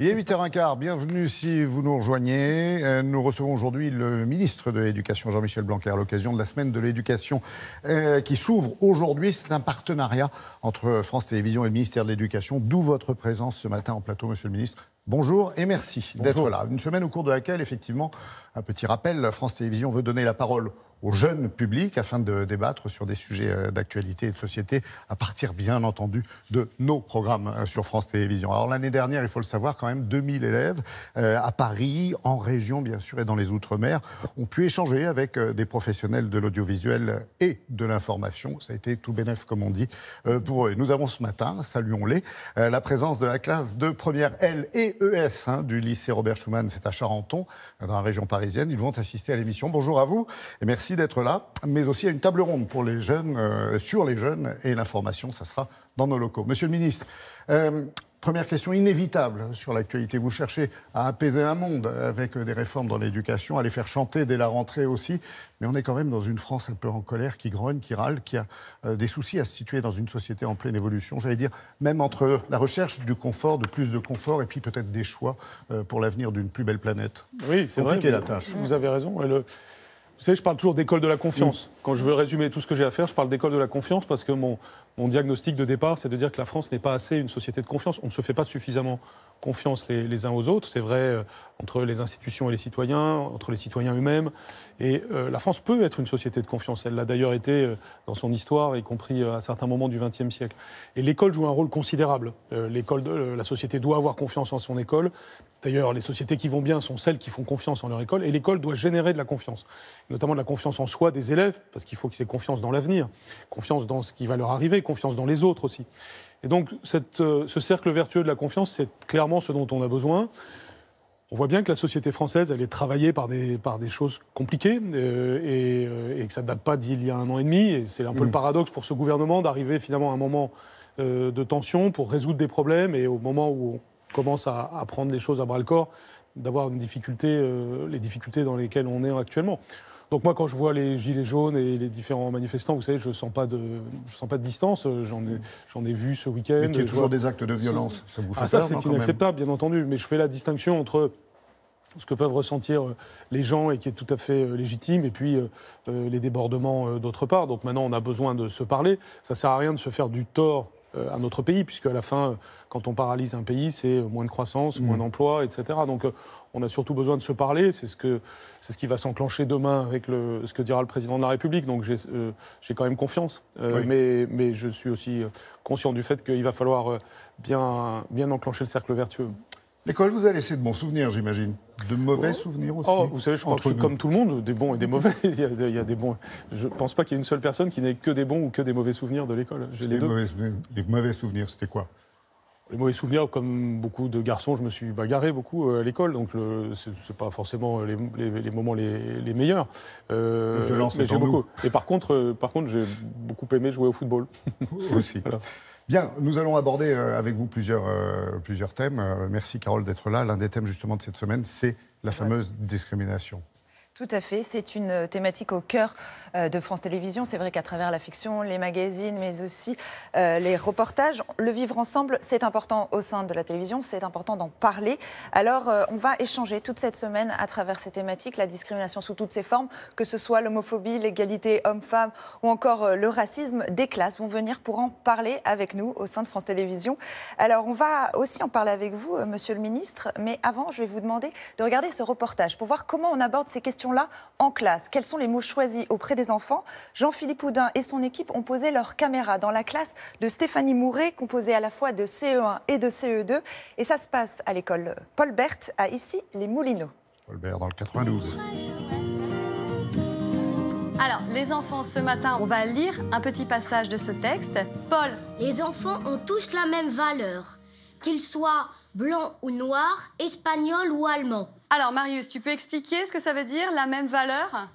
Il est 8h15, bienvenue si vous nous rejoignez. Euh, nous recevons aujourd'hui le ministre de l'Éducation, Jean-Michel Blanquer, à l'occasion de la semaine de l'éducation euh, qui s'ouvre aujourd'hui. C'est un partenariat entre France Télévisions et le ministère de l'Éducation, d'où votre présence ce matin en plateau, monsieur le ministre. Bonjour et merci d'être là. Une semaine au cours de laquelle, effectivement, un petit rappel, France Télévisions veut donner la parole au jeune public afin de débattre sur des sujets euh, d'actualité et de société à partir bien entendu de nos programmes euh, sur France Télévisions. Alors l'année dernière, il faut le savoir, quand même 2000 élèves euh, à Paris, en région bien sûr et dans les Outre-mer ont pu échanger avec des professionnels de l'audiovisuel et de l'information. Ça a été tout bénef comme on dit pour eux. Nous avons ce matin, saluons-les, la présence de la classe de première L et ES hein, du lycée Robert Schumann, c'est à Charenton, dans la région parisienne. Ils vont assister à l'émission. Bonjour à vous et merci d'être là, mais aussi à une table ronde pour les jeunes, euh, sur les jeunes, et l'information, ça sera dans nos locaux. Monsieur le ministre, euh, première question inévitable sur l'actualité. Vous cherchez à apaiser un monde avec des réformes dans l'éducation, à les faire chanter dès la rentrée aussi, mais on est quand même dans une France un peu en colère, qui grogne, qui râle, qui a euh, des soucis à se situer dans une société en pleine évolution. J'allais dire, même entre la recherche du confort, de plus de confort, et puis peut-être des choix pour l'avenir d'une plus belle planète. Oui, c'est vrai. la tâche. Vous avez raison. Le... Vous savez, je parle toujours d'école de la confiance. Quand je veux résumer tout ce que j'ai à faire, je parle d'école de la confiance parce que mon, mon diagnostic de départ, c'est de dire que la France n'est pas assez une société de confiance. On ne se fait pas suffisamment confiance les, uns aux autres. C'est vrai euh, entre les institutions et les citoyens, entre les citoyens eux-mêmes. Et euh, la France peut être une société de confiance. Elle l'a d'ailleurs été euh, dans son histoire, y compris à certains moments du XXe siècle. Et l'école joue un rôle considérable. l'école la société doit avoir confiance en son école. D'ailleurs, les sociétés qui vont bien sont celles qui font confiance en leur école. Et l'école doit générer de la confiance, notamment de la confiance en soi des élèves, parce qu'il faut qu'ils aient confiance dans l'avenir, confiance dans ce qui va leur arriver, confiance dans les autres aussi. Et donc, euh, ce cercle vertueux de la confiance, c'est clairement ce dont on a besoin. On voit bien que la société française, elle est travaillée par des, par des choses compliquées euh, euh, et, que ça ne date pas d'il y a un an et demi. Et c'est un peu le mm. paradoxe pour ce gouvernement d'arriver finalement à un moment de tension pour résoudre des problèmes et au moment où on commence à, à prendre les choses à bras le corps, d'avoir une difficulté, les difficultés dans lesquelles on est actuellement. Donc moi, quand je vois les gilets jaunes et les différents manifestants, vous savez, je sens pas de, je sens pas de distance. J'en ai, j'en ai vu ce week-end. Mais il y a toujours des actes de violence. Ça vous fait ah, ça, c'est inacceptable, bien entendu. Mais je fais la distinction entre ce que peuvent ressentir euh, les gens et qui est tout à fait euh, légitime, et puis euh, les débordements d'autre part. Donc maintenant, on a besoin de se parler. Ça sert à rien de se faire du tort à notre pays, puisque à la fin, quand on paralyse un pays, c'est moins de croissance, moins mmh. d'emplois, etc. Donc on a surtout besoin de se parler. C'est ce, que, ce qui va s'enclencher demain avec le, ce que dira le président de la République. Donc j'ai, euh, quand même confiance. Euh, mais, mais je suis aussi euh, conscient du fait qu'il va falloir bien, bien enclencher le cercle vertueux. L'école vous a laissé de bons souvenirs, j'imagine? De mauvais oh. souvenirs aussi. Oh, vous savez, je crois que comme tout le monde, des bons et des mauvais. il, y a, des bons. Je ne pense pas qu'il y ait une seule personne qui n'ait que des bons ou que des mauvais souvenirs de l'école. les, mauvais souvenirs, les mauvais souvenirs, c'était quoi? Les mauvais souvenirs, comme beaucoup de garçons, je me suis bagarré beaucoup euh, à l'école, donc ce n'est pas forcément les, moments les, meilleurs. Euh, violence, mais beaucoup. Et par contre, euh, par contre, j'ai beaucoup aimé jouer au football. Aussi. Bien, nous allons aborder euh, avec vous plusieurs, plusieurs thèmes. Merci Carole d'être là. L'un des thèmes justement de cette semaine, c'est la fameuse discrimination. Tout à fait. C'est une euh, thématique au cœur euh, de France Télévisions. C'est vrai qu'à travers la fiction, les magazines, mais aussi euh, les reportages, le vivre ensemble, c'est important au sein de la télévision. C'est important d'en parler. Alors, on va échanger toute cette semaine à travers ces thématiques, la discrimination sous toutes ses formes, que ce soit l'homophobie, l'égalité homme-femme ou encore le racisme. Des classes vont venir pour en parler avec nous au sein de France Télévisions. Alors, on va aussi en parler avec vous, Monsieur le Ministre. Mais avant, je vais vous demander de regarder ce reportage pour voir comment on aborde ces questions là en classe. Quels sont les mots choisis auprès des enfants Jean-Philippe Houdin et son équipe ont posé leur caméra dans la classe de Stéphanie Mouret, composée à la fois de CE1 et de CE2. Et ça se passe à l'école Paul Bert, à ici les Moulineaux. Paul Bert dans le 92. Alors, les enfants, ce matin, on va lire un petit passage de ce texte. Paul. Les enfants ont tous la même valeur, qu'ils soient blancs ou noirs, espagnols ou allemands. Alors, Marius, tu peux expliquer ce que ça veut dire, la même valeur?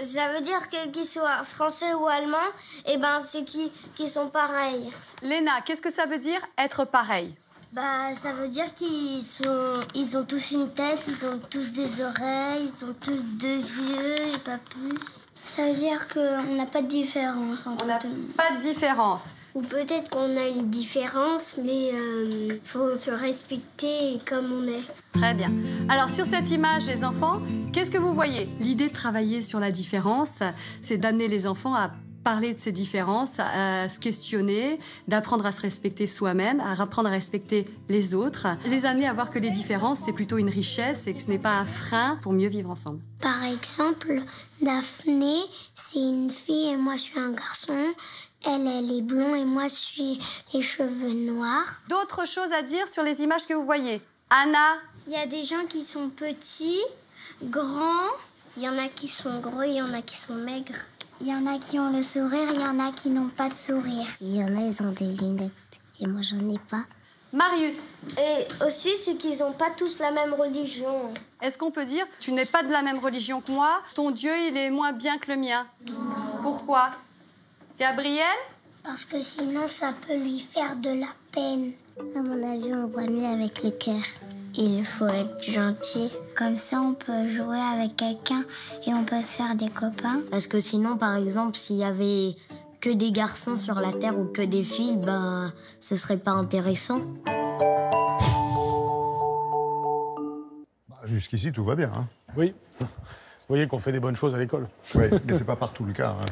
Ça veut dire que qu'ils soient français ou allemands, et eh ben c'est qui qui sont pareils. Léna, qu'est-ce que ça veut dire être pareil? Bah ça veut dire qu'ils sont ils ont tous une tête, ils ont tous des oreilles, ils ont tous deux yeux et pas plus. Ça veut dire qu'on n'a pas de différence entre On n'a pas de différence. Ou peut-être qu'on a une différence, mais il faut se respecter comme on est. Très bien. Alors sur cette image les enfants, qu'est-ce que vous voyez? L'idée de travailler sur la différence, c'est d'amener les enfants à parler de ces différences, à se questionner, d'apprendre à se respecter soi-même, à apprendre à respecter les autres, les amener à voir que les différences, c'est plutôt une richesse et que ce n'est pas un frein pour mieux vivre ensemble. Par exemple, Daphné, c'est une fille et moi je suis un garçon. Elle, elle est blonde et moi je suis les cheveux noirs. D'autres choses à dire sur les images que vous voyez? Anna? Il y a des gens qui sont petits, grands, il y en a qui sont gros, il y en a qui sont maigres. Il y en a qui ont le sourire, il y en a qui n'ont pas de sourire. Il y en a, ils ont des lunettes. Et moi, j'en ai pas. Marius. Et aussi, c'est qu'ils n'ont pas tous la même religion. Est-ce qu'on peut dire, tu n'es pas de la même religion que moi, ton Dieu, il est moins bien que le mien Pourquoi? Gabriel? Parce que sinon, ça peut lui faire de la peine. À mon avis, on voit mieux avec le cœur. Il faut être gentil. Comme ça, on peut jouer avec quelqu'un et on peut se faire des copains. Parce que sinon, par exemple, s'il y avait que des garçons sur la Terre ou que des filles, bah, ce serait pas intéressant. Bah, Jusqu'ici, tout va bien. Hein. Oui. Vous voyez qu'on fait des bonnes choses à l'école. Oui, mais c'est pas partout le cas. hein.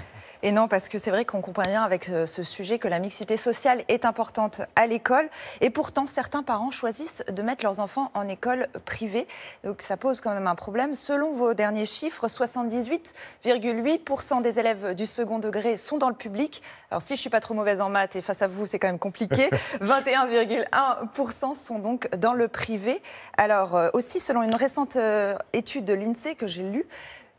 Et non, parce que c'est vrai qu'on comprend bien avec euh, ce sujet que la mixité sociale est importante à l'école. Et pourtant, certains parents choisissent de mettre leurs enfants en école privée. Donc ça pose quand même un problème. Selon vos derniers chiffres, 78,8% des élèves du second degré sont dans le public. Alors si je suis pas trop mauvaise en maths et face à vous, c'est quand même compliqué. 21,1% sont donc dans le privé. Alors euh, aussi, selon une récente euh, étude de l'INSEE que j'ai lue,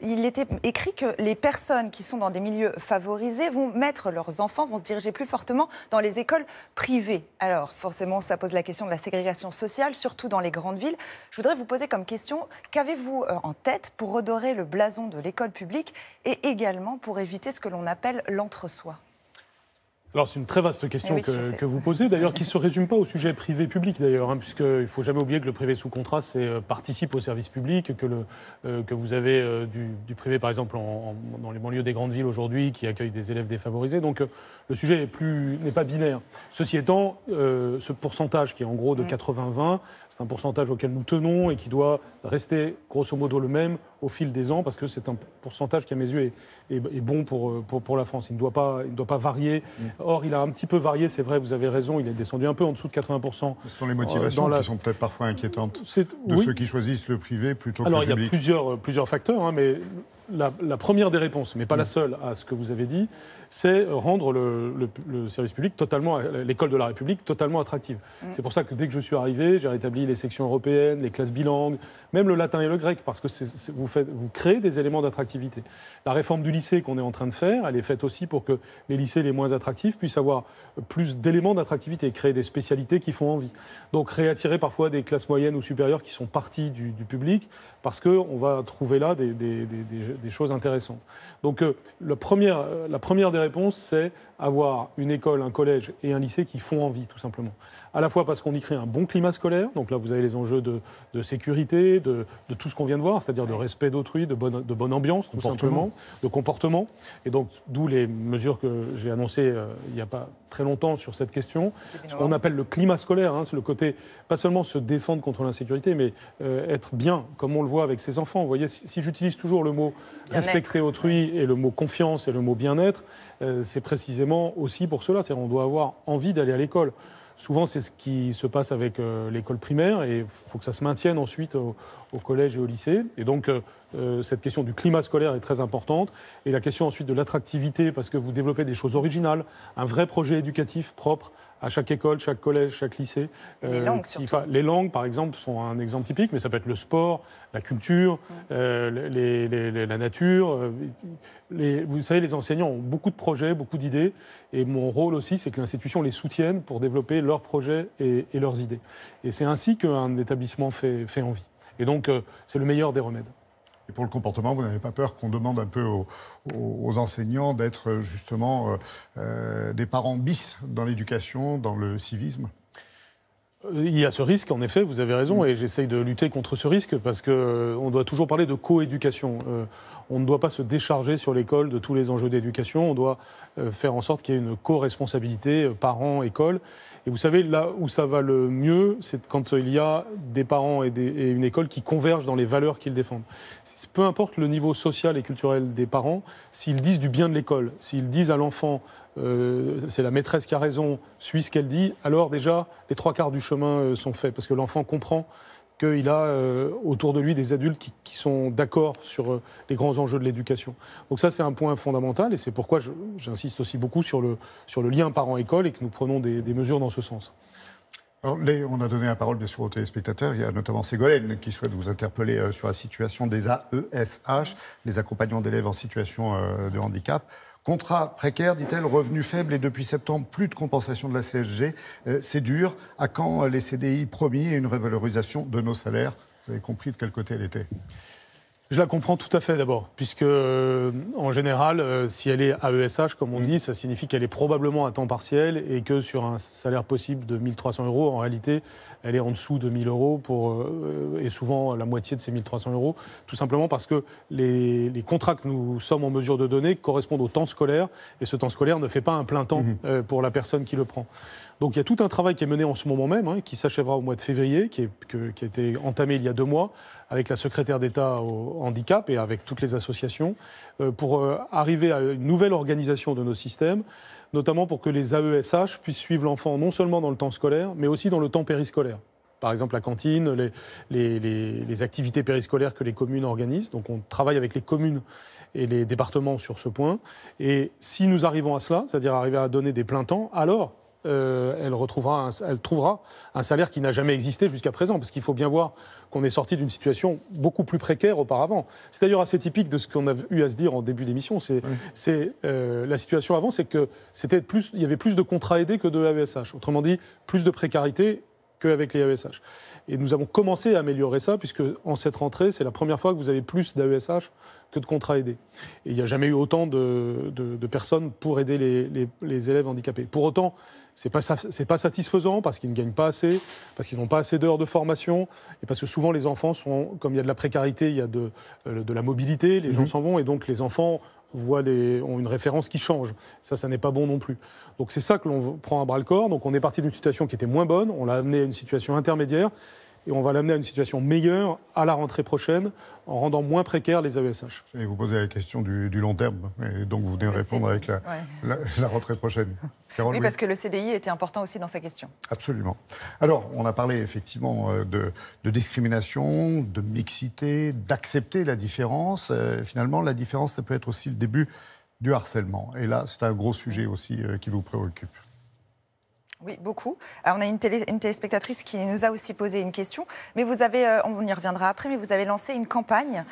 il était écrit que les personnes qui sont dans des milieux favorisés vont mettre leurs enfants, vont se diriger plus fortement dans les écoles privées. Alors, forcément, ça pose la question de la ségrégation sociale, surtout dans les grandes villes. Je voudrais vous poser comme question, qu'avez-vous euh, en tête pour redorer le blason de l'école publique et également pour éviter ce que l'on appelle l'entre-soi? Alors c'est une très vaste question Eh oui, que, vous posez, d'ailleurs qui ne se résume pas au sujet privé-public d'ailleurs, hein, puisqu'il ne faut jamais oublier que le privé sous contrat c'est, euh, participe au service public, que, le, euh, que vous avez euh, du, du privé par exemple en- en- dans les banlieues des grandes villes aujourd'hui qui accueillent des élèves défavorisés. Donc le sujet est plus- n'est pas binaire. Ceci étant, ce pourcentage qui est en gros de 80-20, c'est un pourcentage auquel nous tenons et qui doit rester grosso modo le même au fil des ans, parce que c'est un pourcentage qui à mes yeux est, est- est bon pour, euh, pour, pour la France. Il ne doit pas, il ne doit pas varier. Or, il a un petit peu varié, c'est vrai, vous avez raison, il est descendu un peu en dessous de 80%. Ce sont les motivations la- qui sont peut-être parfois inquiétantes de oui. ceux qui choisissent le privé plutôt Alors, que il le y a public. plusieurs, euh, plusieurs facteurs, hein, mais la, la première des réponses, mais pas la seule à ce que vous avez dit, c'est rendre le, le- le service public totalement, l'école de la République totalement attractive. C'est pour ça que dès que je suis arrivé, j'ai rétabli les sections européennes, les classes bilangues, même le latin et le grec, parce que vous, faites, vous créez des éléments d'attractivité. La réforme du lycée qu'on est en train de faire, elle est faite aussi pour que les lycées les moins attractifs puissent avoir plus d'éléments d'attractivité, créer des spécialités qui font envie. Donc réattirer parfois des classes moyennes ou supérieures qui sont parties du, du public, parce qu'on va trouver là des, des- des- des- des choses intéressantes. Donc euh, la, première, euh, la première des réponses, c'est avoir une école, un collège et un lycée qui font envie, tout simplement. À la fois parce qu'on y crée un bon climat scolaire, donc là vous avez les enjeux de, de sécurité, de, de tout ce qu'on vient de voir, c'est-à-dire de respect d'autrui, de bonne, de bonne ambiance, tout Comportement. simplement, de comportement. Et donc d'où les mesures que j'ai annoncées euh, il n'y a pas très longtemps sur cette question. Ce qu'on appelle le climat scolaire, hein, c'est le côté, pas seulement se défendre contre l'insécurité, mais euh, être bien, comme on le voit avec ses enfants. Vous voyez, si, si j'utilise toujours le mot respecter autrui et le mot confiance et le mot bien-être, euh, c'est précisément aussi pour cela. C'est-à-dire on doit avoir envie d'aller à l'école. Souvent, c'est ce qui se passe avec euh, l'école primaire et il faut que ça se maintienne ensuite au, collège et au lycée. Et donc, euh, euh, cette question du climat scolaire est très importante. Et la question ensuite de l'attractivité, parce que vous développez des choses originales, un vrai projet éducatif propre à chaque école, chaque collège, chaque lycée. Et les langues, les par exemple, sont un exemple typique, mais ça peut être le sport, la culture, euh, les- les- les- la nature. euh, vous savez, les enseignants ont beaucoup de projets, beaucoup d'idées, et mon rôle aussi, c'est que l'institution les soutienne pour développer leurs projets et, et leurs idées. Et c'est ainsi qu'un établissement fait, fait envie. Et donc, euh, c'est le meilleur des remèdes. Et pour le comportement, vous n'avez pas peur qu'on demande un peu aux, enseignants d'être euh, justement euh, euh, des parents bis dans l'éducation, dans le civisme? Il y a ce risque, en effet, vous avez raison, et j'essaye de lutter contre ce risque parce qu'on doit toujours parler de coéducation. On ne doit pas se décharger sur l'école de tous les enjeux d'éducation. On doit faire en sorte qu'il y ait une co-responsabilité parents-école. Et vous savez, là où ça va le mieux, c'est quand il y a des parents et, une école qui convergent dans les valeurs qu'ils défendent. Peu importe le niveau social et culturel des parents, s'ils disent du bien de l'école, s'ils disent à l'enfant, euh, c'est la maîtresse qui a raison, suis ce qu'elle dit, alors déjà, les trois quarts du chemin sont faits, parce que l'enfant comprend qu'il a euh, autour de lui des adultes qui, sont d'accord sur euh, les grands enjeux de l'éducation. Donc ça, c'est un point fondamental et c'est pourquoi j'insiste aussi beaucoup sur le, sur le lien parent-école et que nous prenons des, mesures dans ce sens. On a donné la parole bien sûr aux téléspectateurs. Il y a notamment Ségolène qui souhaite vous interpeller euh, sur la situation des AESH, les accompagnants d'élèves en situation de handicap. Contrat précaire, dit-elle, revenu faible et depuis septembre, plus de compensation de la CSG. Euh, c'est dur. À quand les CDI promis et une revalorisation de nos salaires? Vous avez compris de quel côté elle était je la comprends tout à fait d'abord, puisque euh, en général, euh, si elle est AESH, comme on mm. dit, ça signifie qu'elle est probablement à temps partiel et que sur un salaire possible de 1300 euros, en réalité, elle est en dessous de 1000 euros pour, euh, et souvent la moitié de ces 1300 euros, tout simplement parce que les, les, contrats que nous sommes en mesure de donner correspondent au temps scolaire et ce temps scolaire ne fait pas un plein temps mm-hmm. pour la personne qui le prend. Donc il y a tout un travail qui est mené en ce moment même, hein, qui s'achèvera au mois de février, qui, a été entamé il y a deux mois avec la secrétaire d'État au handicap et avec toutes les associations, euh, pour euh, arriver à une nouvelle organisation de nos systèmes, notamment pour que les AESH puissent suivre l'enfant non seulement dans le temps scolaire, mais aussi dans le temps périscolaire par exemple la cantine, les, les, activités périscolaires que les communes organisent. Donc on travaille avec les communes et les départements sur ce point. Et si nous arrivons à cela, c'est-à-dire arriver à donner des pleins temps, alors euh, elle, retrouvera elle trouvera un salaire qui n'a jamais existé jusqu'à présent, parce qu'il faut bien voir qu'on est sorti d'une situation beaucoup plus précaire auparavant. C'est d'ailleurs assez typique de ce qu'on a eu à se dire en début d'émission. C'est, euh, la situation avant, c'est que c'était plus, il y avait plus de contrats aidés que de AESH. Autrement dit, plus de précarité qu'avec les AESH. Et nous avons commencé à améliorer ça, puisque en cette rentrée, c'est la première fois que vous avez plus d'AESH que de contrats aidés. Et il n'y a jamais eu autant de, personnes pour aider les, les élèves handicapés. Pour autant, c'est pas pas satisfaisant parce qu'ils ne gagnent pas assez, parce qu'ils n'ont pas assez d'heures de formation et parce que souvent les enfants sont comme il y a de la précarité, il y a de, euh, de la mobilité, les gens mhm. s'en vont et donc les enfants voient ont une référence qui change. Ça, ça n'est pas bon non plus. Donc c'est ça que l'on prend à bras le corps. Donc on est parti d'une situation qui était moins bonne, on l'a amené à une situation intermédiaire et on va l'amener à une situation meilleure à la rentrée prochaine en rendant moins précaires les AESH. Je vais vous poser la question du, long terme, et donc vous venez de répondre avec la, la, rentrée prochaine. oui, parce que le CDI était important aussi dans sa question. Absolument. Alors, on a parlé effectivement euh, de, de discrimination, de mixité, d'accepter la différence. Euh, finalement, la différence, ça peut être aussi le début du harcèlement. Et là, c'est un gros sujet aussi euh, qui vous préoccupe. Oui, beaucoup. on a une, téléspectatrice qui nous a aussi posé une question, mais vous avez, euh, on y reviendra après, mais vous avez lancé une campagne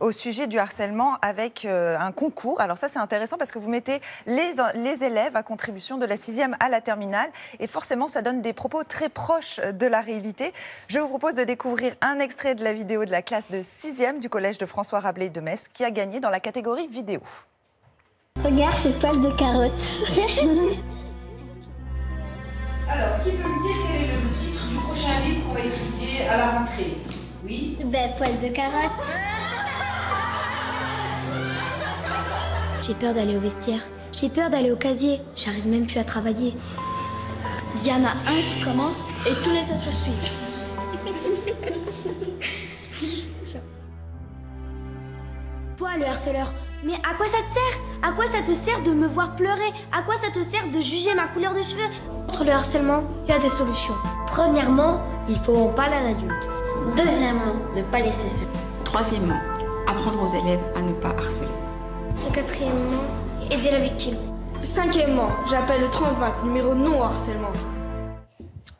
au sujet du harcèlement avec euh, un concours. Alors ça, c'est intéressant parce que vous mettez les, les élèves à contribution de la sixième à la terminale, et forcément, ça donne des propos très proches de la réalité. Je vous propose de découvrir un extrait de la vidéo de la classe de sixième du collège de François Rabelais de Metz, qui a gagné dans la catégorie vidéo. Regarde ces poils de carottes. Alors, qui peut me dire quel est le titre du prochain livre qu'on va étudier à la rentrée? Oui? Ben, poil de carotte. J'ai peur d'aller au vestiaire. J'ai peur d'aller au casier. J'arrive même plus à travailler. Il y en a un qui commence et tous les autres suivent. Toi, le harceleur, mais à quoi ça te sert? À quoi ça te sert de me voir pleurer? À quoi ça te sert de juger ma couleur de cheveux? Contre le harcèlement, il y a des solutions. Premièrement, il faut en parler à l'adulte. Deuxièmement, ne pas laisser faire. Troisièmement, apprendre aux élèves à ne pas harceler. quatrièmement, aider la victime. Cinquièmement, j'appelle le 3020, numéro non harcèlement.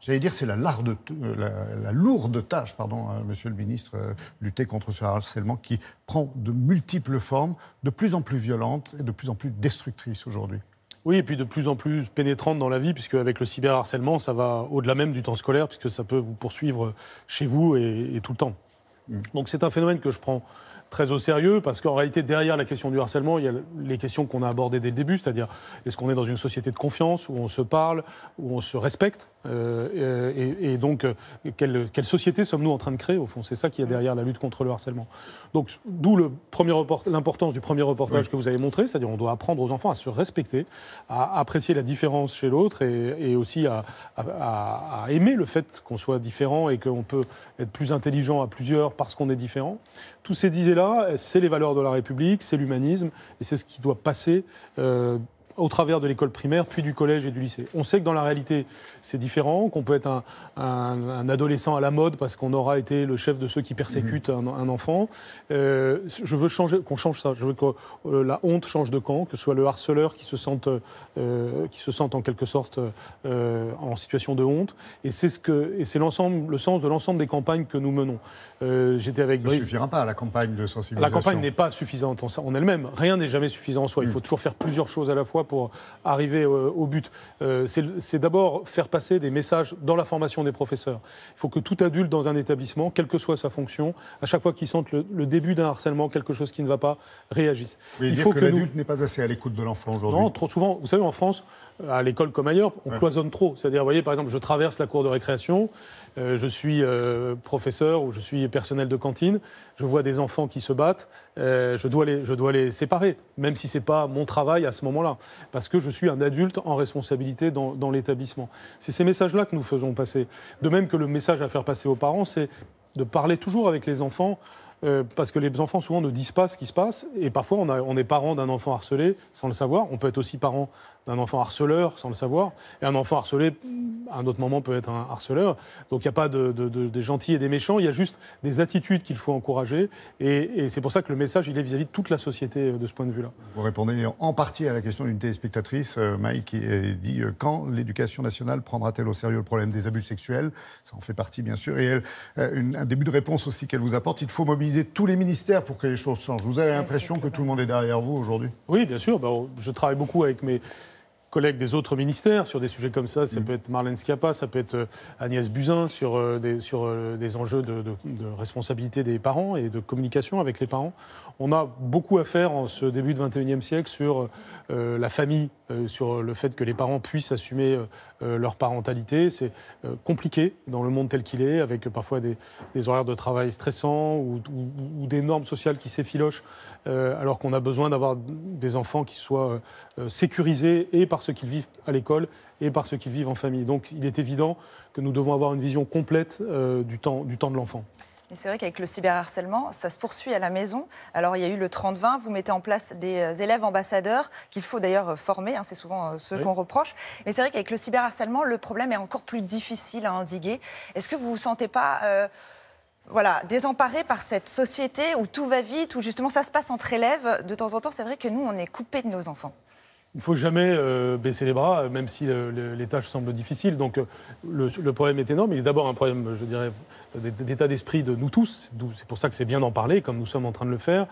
J'allais dire, c'est la, la, lourde tâche, pardon, hein, monsieur le ministre, euh, lutter contre ce harcèlement qui prend de multiples formes, de plus en plus violentes et de plus en plus destructrices aujourd'hui. Oui, et puis de plus en plus pénétrante dans la vie, puisque avec le cyberharcèlement, ça va au-delà même du temps scolaire, puisque ça peut vous poursuivre chez vous et, tout le temps. Mm. Donc c'est un phénomène que je prends très au sérieux, parce qu'en réalité, derrière la question du harcèlement, il y a les questions qu'on a abordées dès le début, c'est-à-dire est-ce qu'on est dans une société de confiance, où on se parle, où on se respecte Euh, et, et, donc, quelle, quelle société sommes-nous en train de créer, au fond? C'est ça qui est derrière la lutte contre le harcèlement. Donc, d'où l'importance du premier reportage que vous avez montré, c'est-à-dire on doit apprendre aux enfants à se respecter, à apprécier la différence chez l'autre et, et, aussi à, à, à, aimer le fait qu'on soit différent et qu'on peut être plus intelligent à plusieurs parce qu'on est différent. Tous ces idées-là, c'est les valeurs de la République, c'est l'humanisme, et c'est ce qui doit passer euh, au travers de l'école primaire, puis du collège et du lycée. On sait que dans la réalité, c'est différent, qu'on peut être un, un, adolescent à la mode parce qu'on aura été le chef de ceux qui persécutent mmh. un, un, enfant. Euh, je veux changer, qu'on change ça. Je veux que euh, la honte change de camp, que ce soit le harceleur qui se sente, euh, qui se sente en quelque sorte en situation de honte. Et c'est ce que, et c'est l'ensemble, le sens de l'ensemble des campagnes que nous menons. J'étais avec. Ça ne suffira pas la campagne de sensibilisation. La campagne n'est pas suffisante en elle-même. Rien n'est jamais suffisant en soi. Il mmh. faut toujours faire plusieurs choses à la fois pour arriver euh, au but. Euh, c'est d'abord faire passer des messages dans la formation des professeurs. Il faut que tout adulte dans un établissement, quelle que soit sa fonction, à chaque fois qu'il sente le, le début d'un harcèlement, quelque chose qui ne va pas, réagisse. il faut que, que l'adulte n'est pas assez à l'écoute de l'enfant aujourd'hui? Non, trop souvent. Vous savez, en France, à l'école comme ailleurs, on ouais. cloisonne trop. C'est-à-dire, vous voyez, par exemple, je traverse la cour de récréation, euh, je suis euh, professeur ou je suis personnel de cantine, je vois des enfants qui se battent, euh, je, dois les, je dois les séparer, même si ce n'est pas mon travail à ce moment-là, parce que je suis un adulte en responsabilité dans, l'établissement. C'est ces messages-là que nous faisons passer. De même que le message à faire passer aux parents, c'est de parler toujours avec les enfants euh, parce que les enfants souvent ne disent pas ce qui se passe, et parfois on, on est parent d'un enfant harcelé sans le savoir, on peut être aussi parent d'un enfant harceleur sans le savoir, et un enfant harcelé, à un autre moment, peut être un harceleur. Donc il n'y a pas de, de, de, des gentils et des méchants, il y a juste des attitudes qu'il faut encourager, et, et c'est pour ça que le message, il est vis-à-vis -vis de toute la société euh, de ce point de vue-là. Vous répondez en partie à la question d'une téléspectatrice, euh, Maï, qui dit euh, quand l'éducation nationale prendra-t-elle au sérieux le problème des abus sexuels? Ça en fait partie, bien sûr, et elle, une, un début de réponse aussi qu'elle vous apporte, il faut mobiliser tous les ministères pour que les choses changent. Vous avez l'impression que tout le monde est derrière vous aujourd'hui? Oui, bien sûr. Ben, je travaille beaucoup avec mes collègues des autres ministères sur des sujets comme ça. Ça mmh. peut être Marlène Schiappa, ça peut être euh, Agnès Buzyn sur, euh, des, sur euh, des enjeux de, de, de, responsabilité des parents et de communication avec les parents. On a beaucoup à faire en ce début du 21e siècle sur euh, la famille, euh, sur le fait que les parents puissent assumer euh, leur parentalité. C'est compliqué dans le monde tel qu'il est, avec parfois des, horaires de travail stressants ou, des normes sociales qui s'effilochent, alors qu'on a besoin d'avoir des enfants qui soient sécurisés et par ce qu'ils vivent à l'école et par ce qu'ils vivent en famille. Donc il est évident que nous devons avoir une vision complète du temps de l'enfant. Mais c'est vrai qu'avec le cyberharcèlement, ça se poursuit à la maison. Alors il y a eu le 30-20, vous mettez en place des euh, élèves ambassadeurs qu'il faut d'ailleurs euh, former, hein, c'est souvent euh, ce oui. qu'on reproche. Mais c'est vrai qu'avec le cyberharcèlement, le problème est encore plus difficile à endiguer. Est-ce que vous ne vous sentez pas... Euh, voilà, désemparé par cette société où tout va vite, où justement ça se passe entre élèves? De temps en temps, c'est vrai que nous, on est coupé de nos enfants. Il ne faut jamais euh, baisser les bras, même si le, le, les tâches semblent difficiles. Donc le, le, problème est énorme. Il est d'abord un problème, je dirais, d'état d'esprit de nous tous. C'est pour ça que c'est bien d'en parler, comme nous sommes en train de le faire.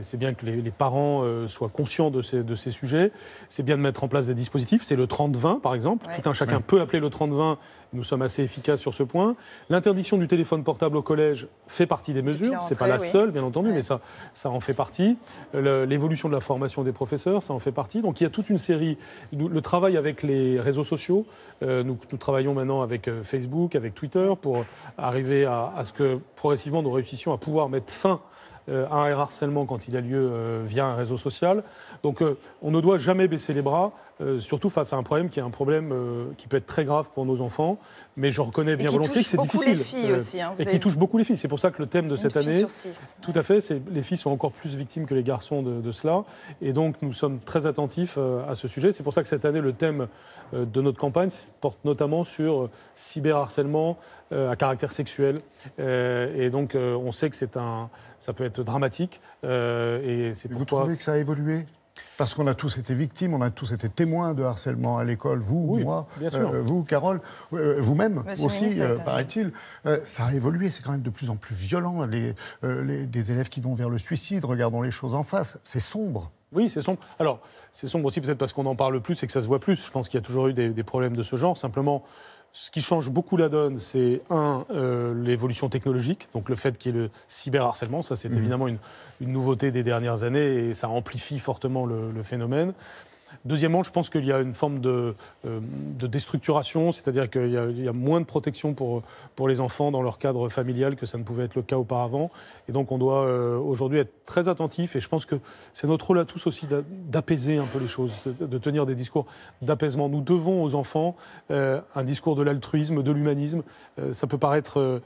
C'est bien que les, les parents euh, soient conscients de ces, de ces sujets. C'est bien de mettre en place des dispositifs. C'est le 30-20, par exemple. Ouais. Tout un chacun ouais. peut appeler le 30-20. Nous sommes assez efficaces sur ce point. L'interdiction du téléphone portable au collège fait partie des mesures. C'est pas la oui. seule, bien entendu, ouais. mais ça, ça en fait partie. L'évolution de la formation des professeurs, ça en fait partie. Donc il y a toute une série. Le travail avec les réseaux sociaux. Euh, nous, nous, travaillons maintenant avec euh, Facebook, avec Twitter, pour arriver à, à, ce que progressivement nous réussissions à pouvoir mettre fin un harcèlement quand il a lieu euh, via un réseau social. Donc euh, on ne doit jamais baisser les bras, surtout face à un problème qui est un problème qui peut être très grave pour nos enfants. Mais je reconnais bien volontiers que c'est difficile. Les filles aussi, hein, et qui touche beaucoup les filles. C'est pour ça que le thème de cette année, tout à fait, c'est les filles sont encore plus victimes que les garçons de, de cela. Et donc nous sommes très attentifs à ce sujet. C'est pour ça que cette année, le thème de notre campagne porte notamment sur cyberharcèlement à caractère sexuel. et donc on sait que c'est un, ça peut être dramatique. et c'est Vous trouvez que ça a évolué? Parce qu'on a tous été victimes, on a tous été témoins de harcèlement à l'école, vous, oui, moi, euh, vous, Carole, euh, vous-même aussi, euh, paraît-il. ça a évolué, c'est quand même de plus en plus violent. Les, les, des élèves qui vont vers le suicide, regardons les choses en face, c'est sombre. Oui, c'est sombre. Alors, c'est sombre aussi peut-être parce qu'on en parle plus et que ça se voit plus. Je pense qu'il y a toujours eu des, des problèmes de ce genre. Simplement, ce qui change beaucoup la donne, c'est un, euh, l'évolution technologique, donc le fait qu'il y ait le cyberharcèlement, ça c'est mmh. évidemment une, une, nouveauté des dernières années et ça amplifie fortement le, le phénomène. Deuxièmement, je pense qu'il y a une forme de, euh, de déstructuration, c'est-à-dire qu'il y, a moins de protection pour, pour les enfants dans leur cadre familial que ça ne pouvait être le cas auparavant. Et donc on doit euh, aujourd'hui être très attentif et je pense que c'est notre rôle à tous aussi d'apaiser un peu les choses, de, de tenir des discours d'apaisement. Nous devons aux enfants euh, un discours de l'altruisme, de l'humanisme. Ça peut paraître,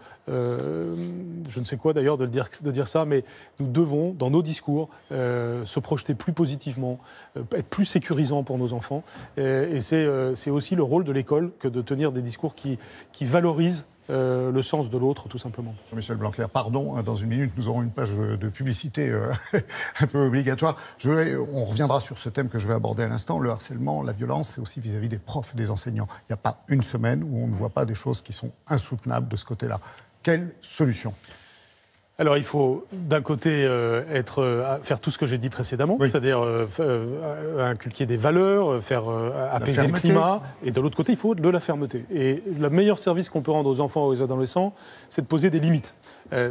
je ne sais quoi d'ailleurs de, dire, ça, mais nous devons, dans nos discours, euh, se projeter plus positivement, euh, être plus sécurisant pour nos enfants. Et, et c'est aussi le rôle de l'école que de tenir des discours qui, valorisent euh, le sens de l'autre, tout simplement. Jean-Michel Blanquer, pardon, hein, dans une minute, nous aurons une page de publicité euh, un peu obligatoire. On reviendra sur ce thème que je vais aborder à l'instant. Le harcèlement, la violence, c'est aussi vis-à-vis -vis des profs et des enseignants. Il n'y a pas une semaine où on ne voit pas des choses qui sont insoutenables de ce côté-là. Quelle solution? Alors il faut d'un côté euh, être, euh, faire tout ce que j'ai dit précédemment, oui. c'est-à-dire euh, inculquer des valeurs, faire apaiser le climat, et de l'autre côté il faut de la fermeté. Et le meilleur service qu'on peut rendre aux enfants et aux adolescents, c'est de poser des limites.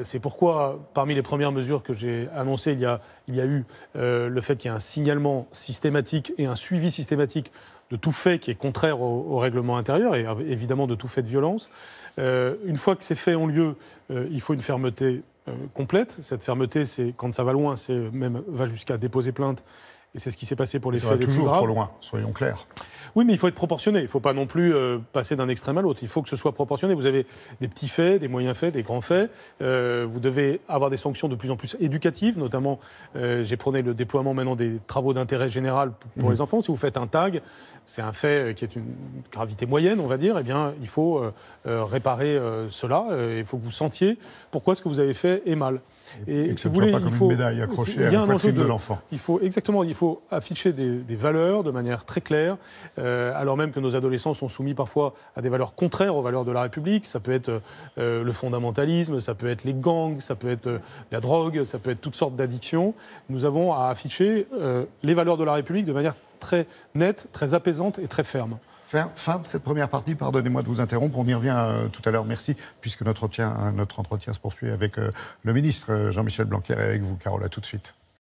c'est pourquoi parmi les premières mesures que j'ai annoncées, il y a, il y a eu le fait qu'il y ait un signalement systématique et un suivi systématique de tout fait qui est contraire au, au règlement intérieur et évidemment de tout fait de violence. une fois que ces faits ont lieu, il faut une fermeté euh, complète. Cette fermeté, c'est quand ça va loin, c'est même va jusqu'à déposer plainte. Et c'est ce qui s'est passé pour les ça faits va les toujours plus graves. trop loin, soyons clairs. Oui, mais il faut être proportionné. Il ne faut pas non plus euh, passer d'un extrême à l'autre. Il faut que ce soit proportionné. Vous avez des petits faits, des moyens faits, des grands faits. Euh, vous devez avoir des sanctions de plus en plus éducatives. Notamment, euh, j'ai prôné le déploiement maintenant des travaux d'intérêt général pour mmh. les enfants. Si vous faites un tag, c'est un fait qui est une gravité moyenne, on va dire. Eh bien, il faut réparer cela. il faut que vous sentiez pourquoi ce que vous avez fait est mal. Et, et que si vous voulez, pas comme il faut, une médaille accrochée à la poitrine de, de l'enfant. Il faut exactement, il faut afficher des, des valeurs de manière très claire, euh, alors même que nos adolescents sont soumis parfois à des valeurs contraires aux valeurs de la République. Ça peut être euh, le fondamentalisme, ça peut être les gangs, ça peut être euh, la drogue, ça peut être toutes sortes d'addictions. Nous avons à afficher les valeurs de la République de manière très nette, très apaisante et très ferme. Fin, de cette première partie. Pardonnez-moi de vous interrompre. On y revient euh, tout à l'heure. Merci, puisque notre entretien, notre entretien se poursuit avec euh, le ministre Jean-Michel Blanquer et avec vous, Carole. À tout de suite.